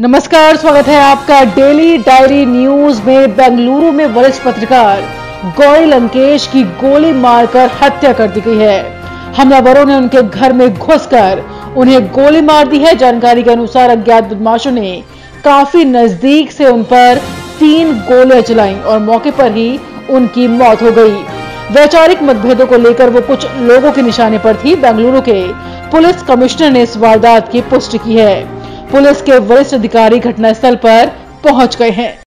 नमस्कार, स्वागत है आपका डेली डायरी न्यूज़ में बेंगलुरु में वरिष्ठ पत्रकार गौरी लंकेश की गोली मारकर हत्या कर दी गई है। हमलावरों ने उनके घर में घुसकर उन्हें गोली मार दी है। जानकारी के अनुसार अज्ञात बदमाशों ने काफ़ी नज़दीक से उन पर तीन गोलियाँ चलाई और मौके पर ही उनकी मौत हो गई। वैचारिक मतभेदों को लेकर वो कुछ लोगों के निशाने पर थी। बेंगलुरु के पुलिस कमिश्नर ने इस वारदात की पुष्टि की है। पुलिस के वरिष्ठ अधिकारी घटनास्थल पर पहुँच गए हैं।